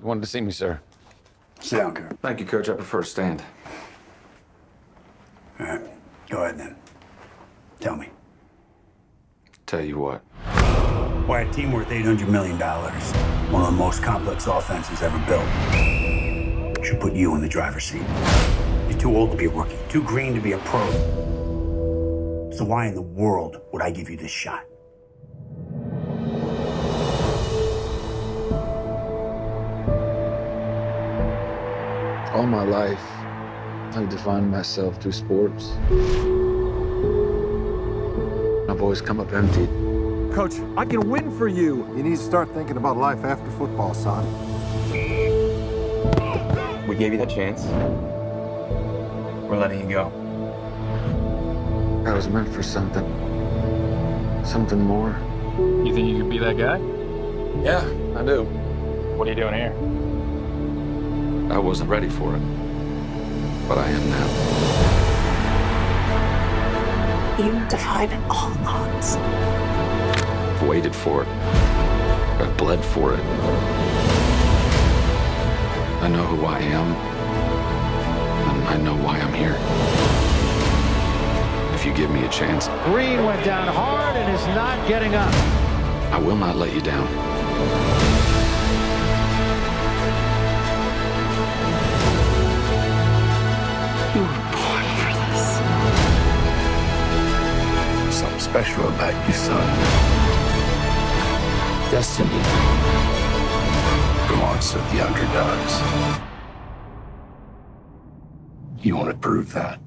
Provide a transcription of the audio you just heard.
You wanted to see me, sir. Sit down, Kurt. Thank you, Coach. I prefer to stand. All right. Go ahead then. Tell me. Tell you what. Why a team worth $800 million, one of the most complex offenses ever built, should put you in the driver's seat. You're too old to be a rookie, too green to be a pro. So why in the world would I give you this shot? All my life, I've defined myself through sports. I've always come up empty. Coach, I can win for you. You need to start thinking about life after football, son. We gave you that chance. We're letting you go. I was meant for something. Something more. You think you could be that guy? Yeah, I do. What are you doing here? I wasn't ready for it, but I am now. You defied all odds. I've waited for it. I've bled for it. I know who I am, and I know why I'm here. If you give me a chance, Green went down hard and is not getting up. I will not let you down. Special about you, son. Destiny belongs to the underdogs. You want to prove that?